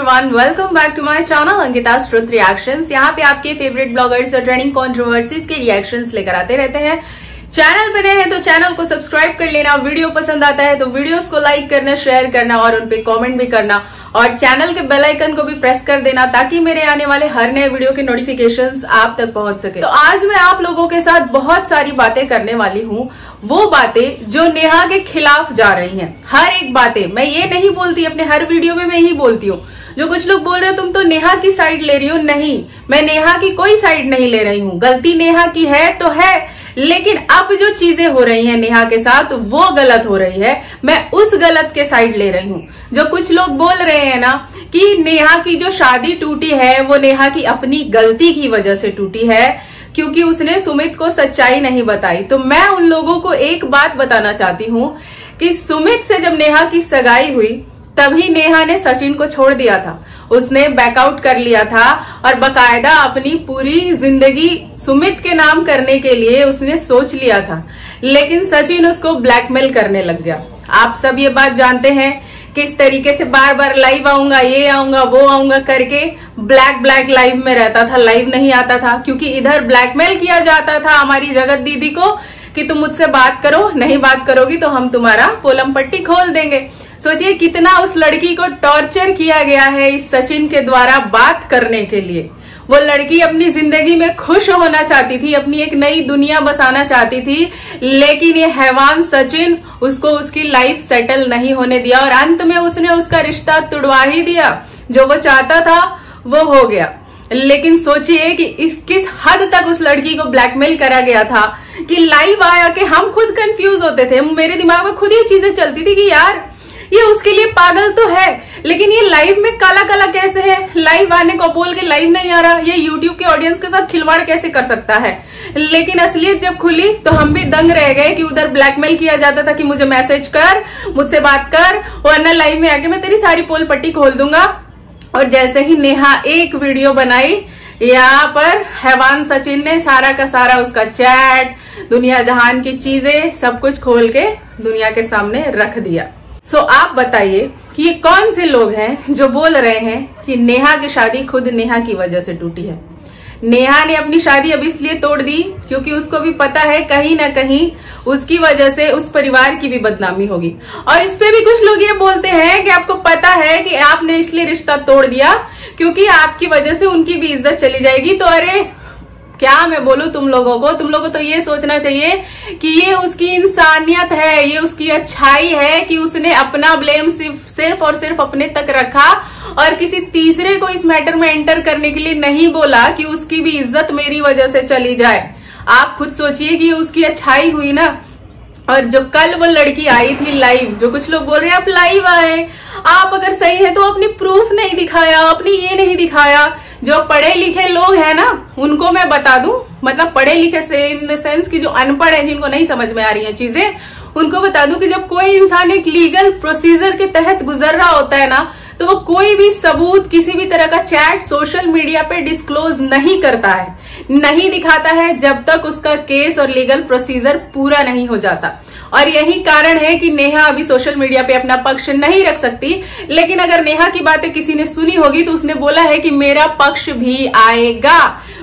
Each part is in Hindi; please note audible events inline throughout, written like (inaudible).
Everyone welcome back to my channel Ankita truth reactions यहाँ पे आपके फेवरेट ब्लॉगर्स और ट्रेंडिंग कंट्रोवर्सीज के रिएक्शंस लेकर आते रहते हैं। चैनल पे नए हैं तो चैनल को सब्सक्राइब कर लेना वीडियो पसंद आता है तो वीडियोस को लाइक करना शेयर करना और उन पे कमेंट भी करना। और चैनल के बेल आइकन को भी प्रेस कर देना ताकि मेरे आने वाले हर नए वीडियो के नोटिफिकेशन आप तक पहुँच सके। तो आज मैं आप लोगों के साथ बहुत सारी बातें करने वाली हूँ। वो बातें जो नेहा के खिलाफ जा रही है। हर एक बातें। मैं ये नहीं बोलती, अपने हर वीडियो में मैं ही बोलती हूँ। जो कुछ लोग बोल रहे हो, तुम तो नेहा की साइड ले रही हो। नहीं, मैं नेहा की कोई साइड नहीं ले रही हूँ। गलती नेहा की है तो है। लेकिन अब जो चीज़ें हो रही हैं नेहा के साथ, वो गलत हो रही है। मैं उस गलत के साइड ले रही हूँ। जो कुछ लोग बोल रहे हैं ना कि नेहा की जो शादी टूटी है, वो नेहा की अपनी गलती की वजह से टूटी है, क्योंकि उसने सुमित को सच्चाई नहीं बताई। तो मैं उन लोगों को एक बात बताना चाहती हूँ कि सुमित से जब नेहा की सगाई हुई तभी नेहा ने सचिन को छोड़ दिया था। उसने बैकआउट कर लिया था और बकायदा अपनी पूरी ज़िंदगी सुमित के नाम करने के लिए उसने सोच लिया था। लेकिन सचिन उसको ब्लैकमेल करने लग गया। आप सब ये बात जानते हैं किस तरीके से बार बार लाइव आऊँगा, ये आऊँगा, वो आऊँगा करके ब्लैक ब्लैक लाइव में रहता था, लाइव नहीं आता था, क्योंकि इधर ब्लैकमेल किया जाता था हमारी जगत दीदी को कि तुम मुझसे बात करो, नहीं बात करोगी तो हम तुम्हारा पोलम पट्टी खोल देंगे। सोचिए कितना उस लड़की को टॉर्चर किया गया है इस सचिन के द्वारा बात करने के लिए। वो लड़की अपनी ज़िंदगी में खुश होना चाहती थी, अपनी एक नई दुनिया बसाना चाहती थी, लेकिन ये हैवान सचिन उसको उसकी लाइफ सेटल नहीं होने दिया और अंत में उसने उसका रिश्ता तुड़वा ही दिया। जो वो चाहता था, वो हो गया। लेकिन सोचिए कि इस, किस हद तक उस लड़की को ब्लैकमेल करा गया था कि लाइव आया कि हम खुद कंफ्यूज होते थे। मेरे दिमाग में खुद ये चीज़ें चलती थी कि यार ये उसके लिए पागल तो है, लेकिन ये लाइव में काला काला कैसे है? लाइव आने को बोल के लाइव नहीं आ रहा, ये यूट्यूब के ऑडियंस के साथ खिलवाड़ कैसे कर सकता है? लेकिन असलियत जब खुली तो हम भी दंग रह गए कि उधर ब्लैकमेल किया जाता था कि मुझे मैसेज कर, मुझसे बात कर, वरना लाइव में आके मैं तेरी सारी पोल पट्टी खोल दूँगा। और जैसे ही नेहा एक वीडियो बनाई, यहाँ पर हैवान सचिन ने सारा का सारा उसका चैट दुनिया जहान की चीज़ें, सब कुछ खोल के दुनिया के सामने रख दिया। सो so, आप बताइए कि ये कौन से लोग हैं जो बोल रहे हैं कि नेहा की शादी खुद नेहा की वजह से टूटी है? नेहा ने अपनी शादी अब इसलिए तोड़ दी क्योंकि उसको भी पता है कहीं ना कहीं उसकी वजह से उस परिवार की भी बदनामी होगी। और इस पे भी कुछ लोग ये बोलते हैं कि आपको पता है कि आपने इसलिए रिश्ता तोड़ दिया क्योंकि आपकी वजह से उनकी भी इज़्ज़त चली जाएगी। तो अरे क्या मैं बोलू तुम लोगों को? तुम लोगों को तो ये सोचना चाहिए कि ये उसकी इंसानियत है, ये उसकी अच्छाई है कि उसने अपना ब्लेम सिर्फ़ सिर्फ़ और सिर्फ़ अपने तक रखा और किसी तीसरे को इस मैटर में एंटर करने के लिए नहीं बोला कि उसकी भी इज़्ज़त मेरी वजह से चली जाए। आप खुद सोचिए कि उसकी अच्छाई हुई ना। और जो कल वो लड़की आई थी लाइव जो कुछ लोग बोल रहे हैं, आप लाइव आए। आप अगर सही है तो अपनी प्रूफ नहीं दिखाया अपनी ये नहीं दिखाया। जो पढ़े लिखे लोग हैं ना, उनको मैं बता दूँ मतलब पढ़े लिखे से इन द सेंस की जो अनपढ़ है, जिनको नहीं समझ में आ रही है चीज़ें, उनको बता दूँ कि जब कोई इंसान एक लीगल प्रोसीजर के तहत गुजर रहा होता है ना तो वो कोई भी सबूत किसी भी तरह का चैट सोशल मीडिया पे डिस्क्लोज नहीं करता है। नहीं दिखाता है जब तक उसका केस और लीगल प्रोसीजर पूरा नहीं हो जाता। और यही कारण है कि नेहा अभी सोशल मीडिया पे अपना पक्ष नहीं रख सकती। लेकिन अगर नेहा की बातें किसी ने सुनी होगी तो उसने बोला है कि मेरा पक्ष भी आएगा।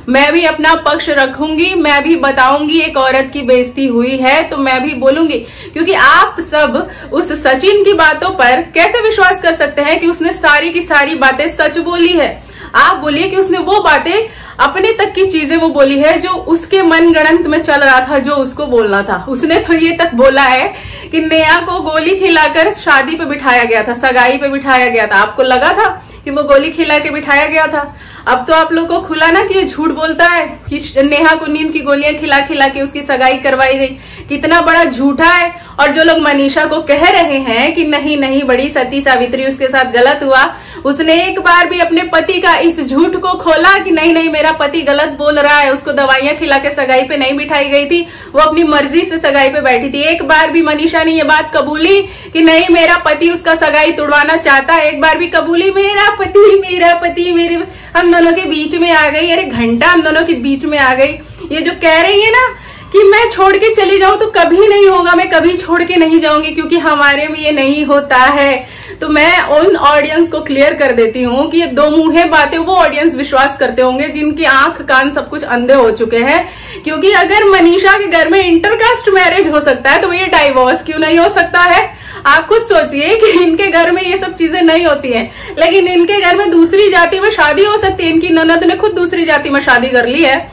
मैं भी अपना पक्ष रखूँगी, मैं भी बताऊँगी एक औरत की बेइज्जती हुई है तो मैं भी बोलूँगी। क्योंकि आप सब उस सचिन की बातों पर कैसे विश्वास कर सकते हैं कि उसने सारी की सारी बातें सच बोली है? आप बोलिए कि उसने वो बातें अपने तक की चीज़ें वो बोली है जो उसके मन गणंत में चल रहा था, जो उसको बोलना था। उसने तो ये तक बोला है कि नेहा को गोली खिलाकर शादी पे बिठाया गया था, सगाई पे बिठाया गया था। आपको लगा था कि वो गोली खिला के बिठाया गया था? अब तो आप लोग को खुला ना कि ये झूठ बोलता है कि नेहा को नींद की गोलियाँ खिला खिला के उसकी सगाई करवाई गई। कितना बड़ा झूठा है। और जो लोग मनीषा को कह रहे हैं कि नहीं नहीं, बड़ी सती सावित्री उसके साथ गलत हुआ उसने एक बार भी अपने पति का इस झूठ को खोला कि नहीं नहीं, मेरा पति गलत बोल रहा है। उसको दवाइयाँ खिला के सगाई पे नहीं बिठाई गई थी। वो अपनी मर्ज़ी से सगाई पे बैठी थी। एक बार भी मनीषा ने ये बात कबूली कि नहीं, मेरा पति उसका सगाई तुड़वाना चाहता एक बार भी कबूली, मेरा पति मेरा पति, मेरे, हम दोनों के बीच में आ गई। अरे, घंटा हम दोनों के बीच में आ गई। ये जो कह रही है ना कि मैं छोड़ के चली जाऊँ तो कभी नहीं होगा। मैं कभी छोड़ के नहीं जाऊँगी क्योंकि हमारे में ये नहीं होता है। तो मैं उन ऑडियंस को क्लियर कर देती हूँ कि ये दो मुंहे बातें, वो ऑडियंस विश्वास करते होंगे, जिनकी आँख कान सब कुछ अंधे हो चुके हैं। क्योंकि अगर मनीषा के घर में इंटरकास्ट मैरिज हो सकता है तो ये डाइवोर्स क्यों नहीं हो सकता है? आप खुद सोचिए कि इनके घर में ये सब चीज़ें नहीं होती हैं। लेकिन इनके घर में दूसरी जाति में शादी हो सकती है। इनकी ननद ने खुद दूसरी जाति में शादी कर ली है,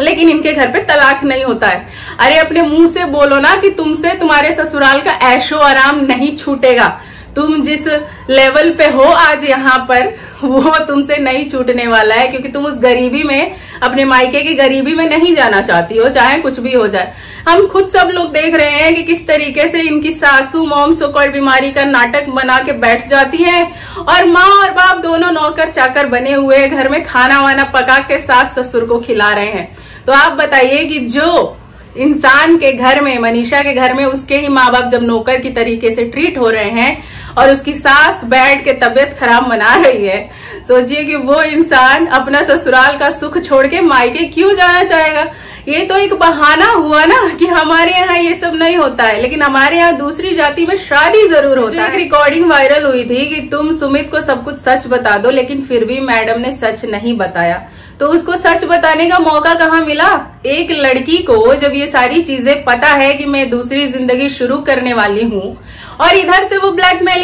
लेकिन इनके घर पे तलाक नहीं होता है। अरे, अपने मुँह से बोलो ना कि तुमसे तुम्हारे ससुराल का ऐशो आराम नहीं छूटेगा। तुम जिस लेवल पे हो आज यहाँ पर, वो तुमसे नहीं छूटने वाला है, क्योंकि तुम उस गरीबी में, अपने मायके की गरीबी में नहीं जाना चाहती हो, चाहे कुछ भी हो जाए। हम खुद सब लोग देख रहे हैं कि किस तरीके से इनकी सासू, मोम सुकड़ बीमारी का नाटक बना के बैठ जाती है, और माँ और बाप दोनों नौकर चाकर बने हुए घर में खाना वाना पका के सास ससुर को खिला रहे हैं। तो आप बताइए कि जो इंसान के घर में, मनीषा के घर में, उसके ही माँ बाप जब नौकर की तरीके से ट्रीट हो रहे हैं और उसकी सास बैठ के तबियत खराब मना रही है। सोचिए कि वो इंसान अपना ससुराल का सुख छोड़ के मायके क्यों जाना चाहेगा? ये तो एक बहाना हुआ ना कि हमारे यहाँ ये सब नहीं होता है। लेकिन हमारे यहाँ दूसरी जाति में शादी ज़रूर होता है। एक रिकॉर्डिंग वायरल हुई थी कि तुम सुमित को सब कुछ सच बता दो लेकिन फिर भी मैडम ने सच नहीं बताया। तो उसको सच बताने का मौका कहाँ मिला? एक लड़की को जब ये सारी चीज़ें पता है कि मैं दूसरी ज़िंदगी शुरू करने वाली हूँ और इधर से वो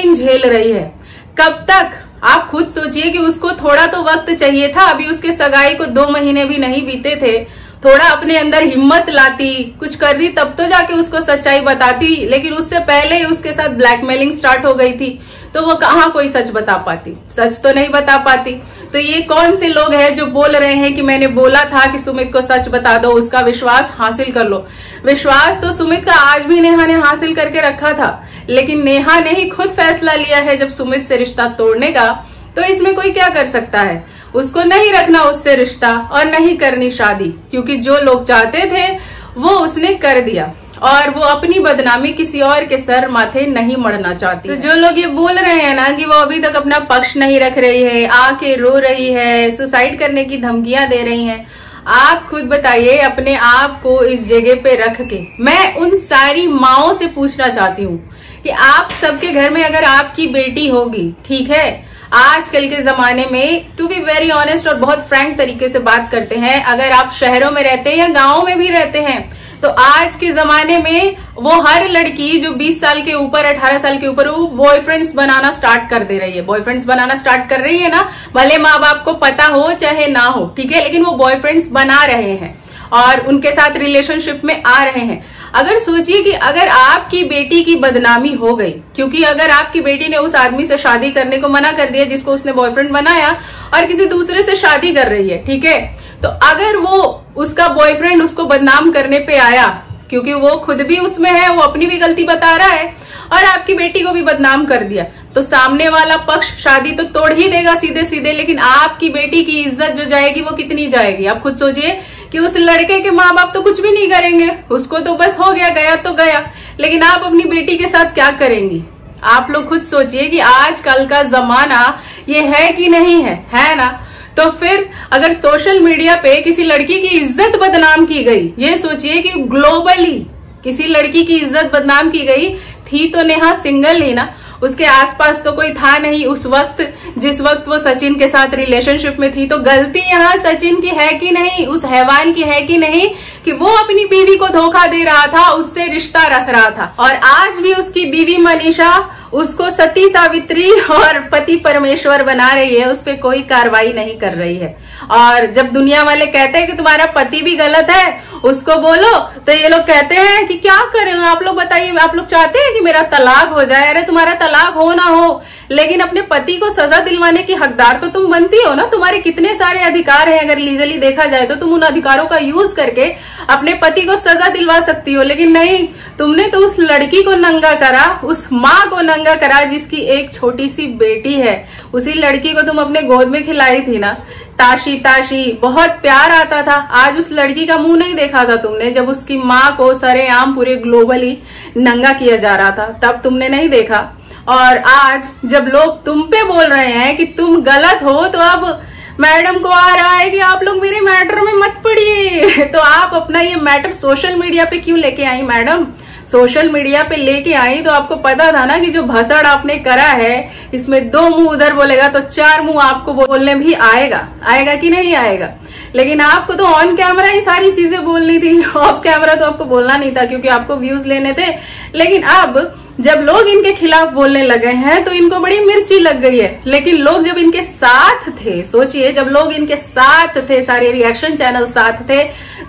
ब्लैकमेलिंग झेल रही है। कब तक? आप खुद सोचिए कि उसको थोड़ा तो वक्त चाहिए था, अभी उसके सगाई को दो महीने भी नहीं बीते थे। थोड़ा अपने अंदर हिम्मत लाती, कुछ कर दी, तब तो जाके उसको सच्चाई बताती, लेकिन उससे पहले ही उसके साथ ब्लैकमेलिंग स्टार्ट हो गई थी। तो वो कहाँ कोई सच बता पाती? सच तो नहीं बता पाती। तो ये कौन से लोग हैं जो बोल रहे हैं कि मैंने बोला था कि सुमित को सच बता दो, उसका विश्वास हासिल कर लो। विश्वास तो सुमित का आज भी नेहा ने हासिल करके रखा था, लेकिन नेहा ने ही खुद फैसला लिया है जब सुमित से रिश्ता तोड़ने का तो इसमें कोई क्या कर सकता है? उसको नहीं रखना उससे रिश्ता और नहीं करनी शादी, क्योंकि जो लोग चाहते थे, वो उसने कर दिया। और वो अपनी बदनामी किसी और के सर माथे नहीं मरना चाहती तो जो लोग ये बोल रहे हैं ना कि वो अभी तक अपना पक्ष नहीं रख रही है आके रो रही है सुसाइड करने की धमकियाँ दे रही हैं आप खुद बताइए अपने आप को इस जगह पे रख के। मैं उन सारी माओ से पूछना चाहती हूँ कि आप सबके घर में अगर आपकी बेटी होगी ठीक है? आजकल के जमाने में टू बी वेरी ऑनेस्ट और बहुत फ्रैंक तरीके से बात करते हैं अगर आप शहरों में रहते हैं या गाँव में भी रहते हैं तो आज के जमाने में वो हर लड़की जो 20 साल के ऊपर 18 साल के ऊपर, वो बॉयफ्रेंड्स बनाना स्टार्ट कर दे रही है। बॉयफ्रेंड्स बनाना स्टार्ट कर रही है ना? भले माँ बाप को पता हो, चाहे ना हो, ठीक है? लेकिन वो बॉयफ्रेंड्स बना रहे हैं। और उनके साथ रिलेशनशिप में आ रहे हैं। अगर सोचिए कि अगर आपकी बेटी की बदनामी हो गई, क्योंकि अगर आपकी बेटी ने उस आदमी से शादी करने को मना कर दिया, जिसको उसने बॉयफ्रेंड बनाया और किसी दूसरे से शादी कर रही है, ठीक है? तो अगर वो उसका बॉयफ्रेंड उसको बदनाम करने पे आया, क्योंकि वो खुद भी उसमें है, वो अपनी भी गलती बता रहा है, और आपकी बेटी को भी बदनाम कर दिया तो सामने वाला पक्ष शादी तो तोड़ ही देगा सीधे सीधे लेकिन आपकी बेटी की इज़्ज़त जो जाएगी, वो कितनी जाएगी? आप खुद सोचिए कि उस लड़के के माँ बाप तो कुछ भी नहीं करेंगे। उसको तो बस हो गया गया तो गया। लेकिन आप अपनी बेटी के साथ क्या करेंगी? आप लोग खुद सोचिए कि आजकल का जमाना ये है कि नहीं है है ना? तो फिर अगर सोशल मीडिया पे किसी लड़की की इज़्ज़त बदनाम की गई, ये सोचिए कि ग्लोबली किसी लड़की की इज़्ज़त बदनाम की गई, थी तो नेहा सिंगल ही ना? उसके आसपास तो कोई था नहीं उस वक्त, जिस वक्त वो सचिन के साथ रिलेशनशिप में थी तो गलती यहाँ सचिन की है कि नहीं, उस हैवान की है कि नहीं कि वो अपनी बीवी को धोखा दे रहा था, उससे रिश्ता रख रहा था। और आज भी उसकी बीवी मनीषा उसको सती सावित्री और पति परमेश्वर बना रही है, उस पर कोई कार्रवाई नहीं कर रही है। और जब दुनिया वाले कहते हैं कि तुम्हारा पति भी गलत है, उसको बोलो तो ये लोग कहते हैं कि क्या करें? आप लोग बताइए, आप लोग चाहते हैं कि मेरा तलाक हो जाए? अरे, तुम्हारा तलाक हो ना हो, लेकिन अपने पति को सजा दिलवाने की हकदार तो तुम बनती हो ना? तुम्हारे कितने सारे अधिकार हैं, अगर लीगली देखा जाए तो तुम उन अधिकारों का यूज़ करके अपने पति को सजा दिलवा सकती हो, लेकिन नहीं, तुमने तो उस लड़की को नंगा करा, उस माँ को नंगा करा, जिसकी एक छोटी सी बेटी है। उसी लड़की को तुम अपने गोद में खिलाई थी ना? ताशी ताशी, बहुत प्यार आता था। आज उस लड़की का मुँह नहीं देखा था तुमने, जब उसकी माँ को सरेआम पूरे ग्लोबली नंगा किया जा रहा था, तब तुमने नहीं देखा। और आज जब लोग तुम पे बोल रहे हैं कि तुम गलत हो तो अब मैडम को आ रहा है कि आप लोग मेरे मैटर में मत पड़िए तो आप अपना ये मैटर सोशल मीडिया पे क्यों लेके आई, मैडम? सोशल मीडिया पे लेके आई तो आपको पता था ना कि जो भसड़ आपने करा है, इसमें दो मुँह उधर बोलेगा तो चार मुँह आपको बोलने भी आएगा। आएगा कि नहीं आएगा? लेकिन आपको तो ऑन कैमरा ही सारी चीज़ें बोलनी थी। (laughs) ऑफ़ कैमरा तो आपको बोलना नहीं था क्योंकि आपको व्यूज़ लेने थे। लेकिन अब जब लोग इनके खिलाफ बोलने लगे हैं तो इनको बड़ी मिर्ची लग गई है। लेकिन लोग जब इनके साथ थे, सोचिए, जब लोग इनके साथ थे, सारे रिएक्शन चैनल साथ थे,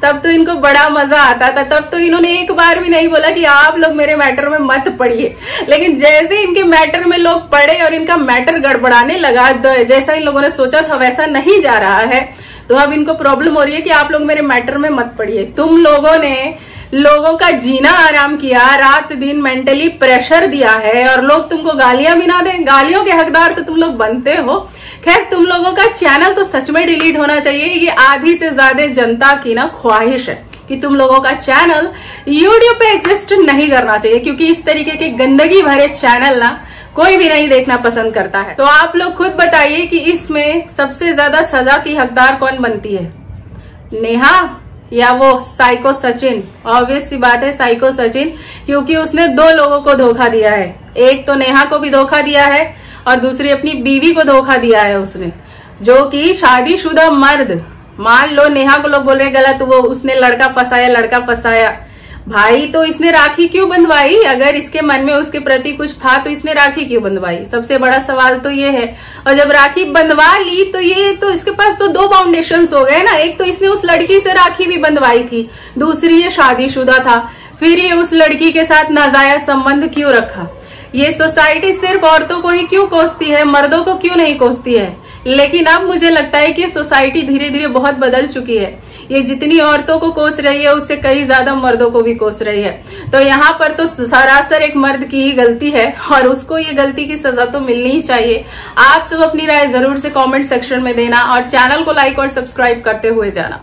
तब तो इनको बड़ा मज़ा आता था। तब तो इन्होंने एक बार भी नहीं बोला कि आप लोग मेरे मैटर में मत पढ़िए लेकिन जैसे इनके मैटर में लोग पढ़े और इनका मैटर गड़बड़ाने लगा जैसा इन लोगों ने सोचा, था वैसा नहीं जा रहा है। तो अब इनको प्रॉब्लम हो रही है कि आप लोग मेरे मैटर में मत पड़िए। तुम लोगों ने लोगों का जीना आराम किया, रात दिन मेंटली प्रेशर दिया है, और लोग तुमको गालियाँ भी ना दें, गालियों के हकदार तो तुम लोग बनते हो। खैर, तुम लोगों का चैनल तो सच में डिलीट होना चाहिए, ये आधी से ज़्यादा जनता की ना ख्वाहिश है कि तुम लोगों का चैनल यूट्यूब पे एग्जिस्ट नहीं करना चाहिए, क्योंकि इस तरीके के गंदगी भरे चैनल ना कोई भी नहीं देखना पसंद करता है। तो आप लोग खुद बताइए कि इसमें सबसे ज़्यादा सजा की हकदार कौन बनती है? नेहा? या वो साइको सचिन। ऑब्वियस सी बात है साइको सचिन, क्योंकि उसने दो लोगों को धोखा दिया है। एक तो नेहा को भी धोखा दिया है और दूसरी अपनी बीवी को धोखा दिया है उसने, जो कि शादीशुदा मर्द। मान लो नेहा को लोग बोल रहे गलत, वो उसने लड़का फंसाया लड़का फंसाया। भाई तो इसने राखी क्यों बंधवाई? अगर इसके मन में उसके प्रति कुछ था तो इसने राखी क्यों बंधवाई? सबसे बड़ा सवाल तो ये है। और जब राखी बंधवा ली तो ये तो इसके पास तो दो फाउंडेशन हो गए ना। एक तो इसने उस लड़की से राखी भी बंधवाई थी, दूसरी ये शादीशुदा था। फिर ये उस लड़की के साथ नाजायज संबंध क्यों रखा? ये सोसाइटी सिर्फ़ औरतों को ही क्यों कोसती है? मर्दों को क्यों नहीं कोसती है? लेकिन अब मुझे लगता है कि सोसाइटी धीरे धीरे बहुत बदल चुकी है। ये जितनी औरतों को कोस रही है, उससे कई ज़्यादा मर्दों को भी कोस रही है। तो यहाँ पर तो सरासर एक मर्द की ही गलती है, और उसको ये गलती की सजा तो मिलनी ही चाहिए। आप सब अपनी राय ज़रूर से कमेंट सेक्शन में देना, और चैनल को लाइक और सब्सक्राइब करते हुए जाना।